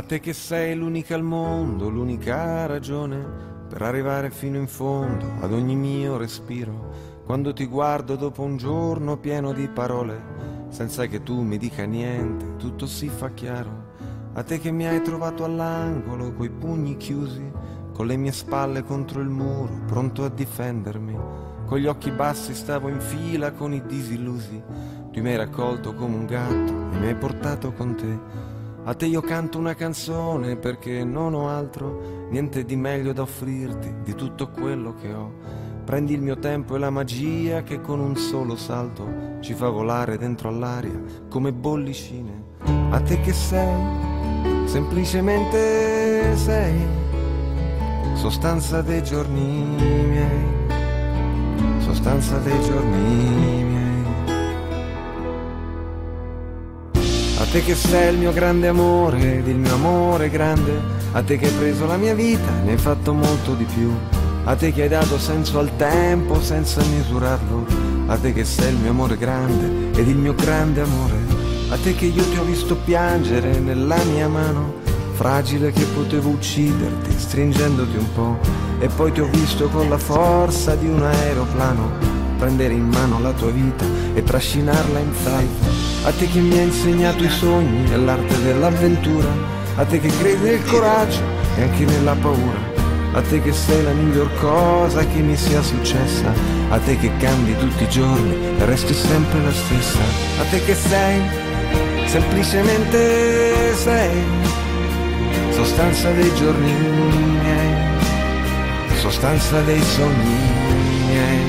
A te che sei l'unica al mondo, l'unica ragione per arrivare fino in fondo ad ogni mio respiro. Quando ti guardo dopo un giorno pieno di parole, senza che tu mi dica niente, tutto si fa chiaro. A te che mi hai trovato all'angolo, coi pugni chiusi, con le mie spalle contro il muro, pronto a difendermi. Con gli occhi bassi stavo in fila con i disillusi. Tu mi hai raccolto come un gatto e mi hai portato con te. A te io canto una canzone perché non ho altro, niente di meglio da offrirti di tutto quello che ho. Prendi il mio tempo e la magia che con un solo salto ci fa volare dentro all'aria come bollicine. A te che sei, semplicemente sei, sostanza dei giorni miei, sostanza dei giorni miei. Te che sei il mio grande amore ed il mio amore grande, a te che hai preso la mia vita, ne hai fatto molto di più. A te che hai dato senso al tempo senza misurarlo, a te che sei il mio amore grande ed il mio grande amore, a te che io ti ho visto piangere nella mia mano, fragile che potevo ucciderti stringendoti un po', e poi ti ho visto con la forza di un aeroplano prendere in mano la tua vita e trascinarla in salvo. A te che mi hai insegnato i sogni e l'arte dell'avventura, a te che credi nel coraggio e anche nella paura. A te che sei la miglior cosa che mi sia successa, a te che cambi tutti i giorni e resti sempre la stessa, a te che sei, semplicemente sei, sostanza dei giorni miei, sostanza dei sogni miei,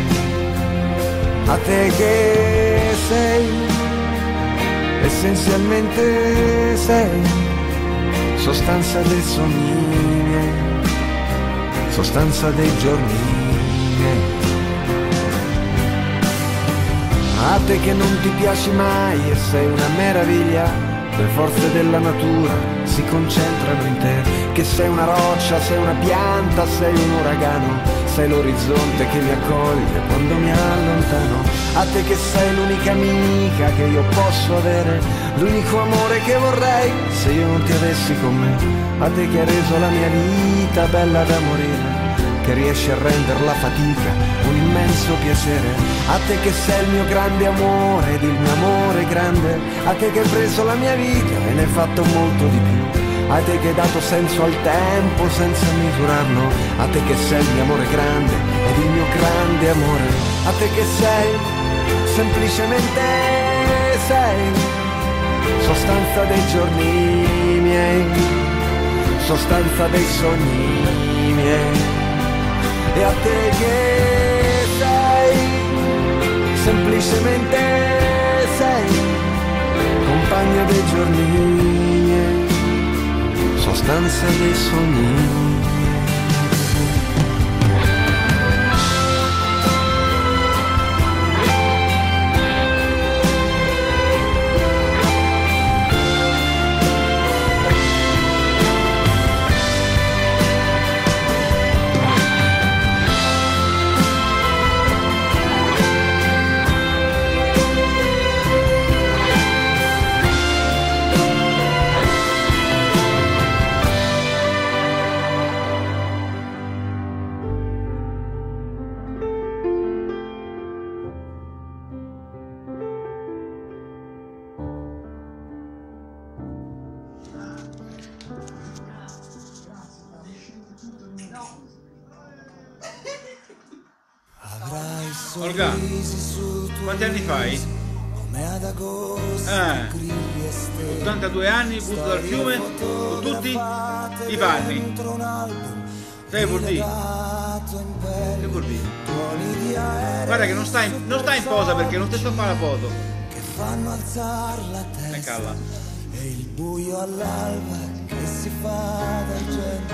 a te che sei, essenzialmente sei, sostanza dei sogni miei sostanza dei giorni. A te che non ti piaci mai e sei una meraviglia, le forze della natura si concentrano in te, che sei una roccia, sei una pianta, sei un uragano, sei l'orizzonte che mi accoglie quando mi allontano. A te che sei l'unica amica che io posso avere, l'unico amore che vorrei se io non ti avessi con me. A te che hai reso la mia vita bella da morire che riesci a rendere la fatica un immenso piacere. A te che sei il mio grande amore ed il mio amore grande, a te che hai preso la mia vita e ne hai fatto molto di più. A te che hai dato senso al tempo senza misurarlo, a te che sei il mio amore grande ed il mio grande amore, a te che sei semplicemente sei. Sostanza dei giorni miei, sostanza dei sogni miei. E a te che sei, semplicemente sei, compagna dei giorni miei, sostanza dei sogni Olga, quanti anni fai? Eh, 82 anni, butto dal fiume con tutti i panni. Che vuol dire? Che vuol dire? Guarda che non sta in, non sta in posa perché non ti sto a fare la foto. che fanno alzar la E testa calla. e il buio all'alba che si fa d'argento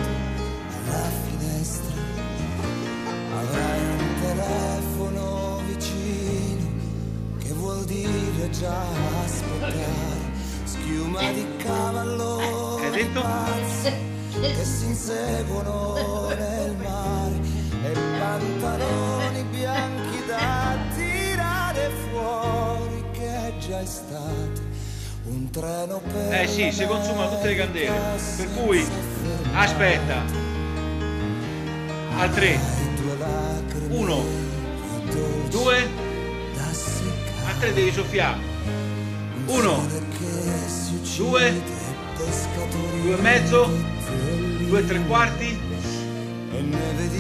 alla finestra avrai un telefono che vuol dire già aspettare schiuma di cavallo Hai detto? che si inseguono nel mare e pantaloni bianchi da tirare fuori che è già estate Un treno per Eh sì, si consumano tutte le candele. Per cui aspetta. Al 3. due lacrime 1, 2, da 3 devi soffiare. 1, che si uccide 2, pescatori 2 e mezzo, 2 e 3 quarti, e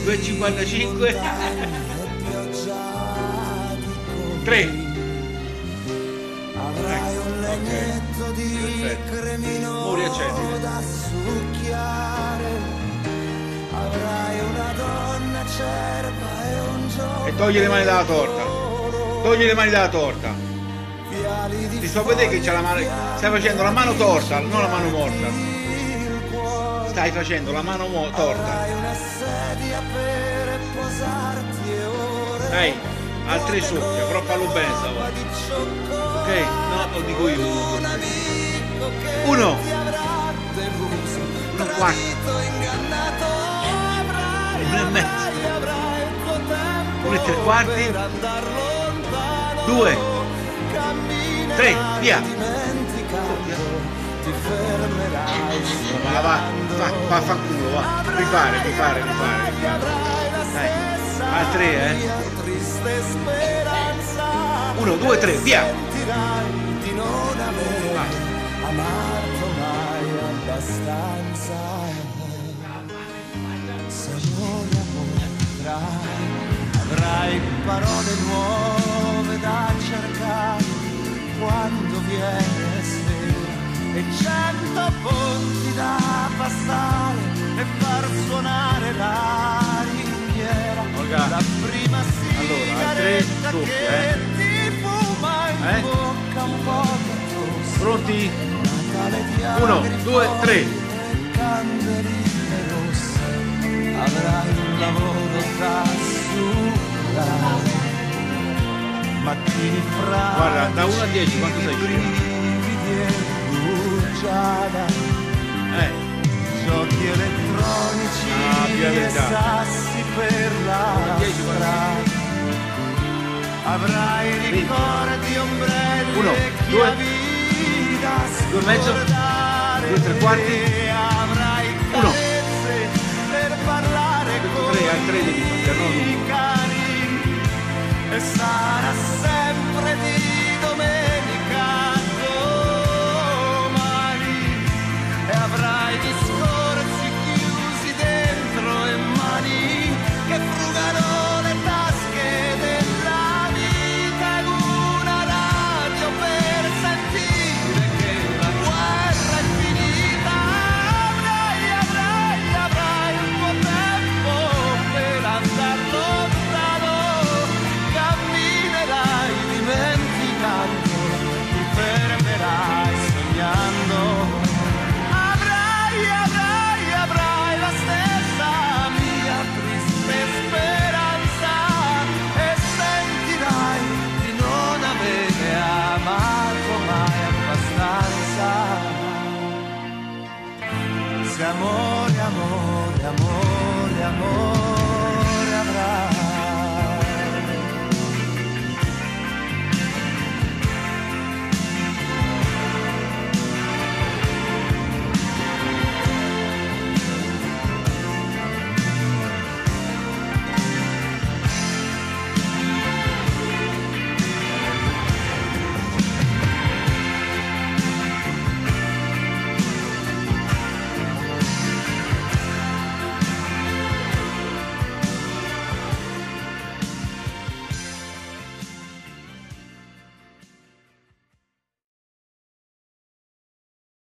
2 e 55, e pioggia di colpi 3. Avrai un legnetto di cremino da succhiare Avrai una donna cerva e un giorno E togli le mani dalla torta. Togli le mani dalla torta. Ti sto a vedere che c'è la mano. Stai facendo la mano torta, non la mano morta. Stai facendo la mano mo- torta. E Dai, al 3 soffia, però fallo bene stavolta. Ok? No, lo dico io. Uno. Uno e quattro. avrai, Uno e mezzo. Uno e tre quarti. Due. Tre, via. dimenticando ti fermerai Ma la va, fa, fa, fa culo, va. Rifare, rifare, rifare, rifare. avrai la Dai, stessa al tre, eh. mia triste speranza 1, 2, 3, via. sentirai di non avere Vai. amato mai abbastanza se amore amore avrai avrai parole nuove da cercare quando viene sera e cento ponti da passare e far suonare la ringhiera Olga. la prima Allora, tre, sigaretta soffia, che eh. ti fuma in Eh? bocca un po' perdosa Pronti? Natale di 1, agri 2, fuochi 3. e candeline rosse avrai un lavoro da superare mattini fra Guarda, da 1 a 10 quanto sei scemo? Eh, giochi elettronici Ah, e sassi per la Dieci, guarda. strada avrai ricordi ombrelli Uno, due, due e mezzo, due e tre quarti, avrai uno. per parlare con tre, al tre devi soffiare, no? E sarà sempre di domenica domani e avrai discorsi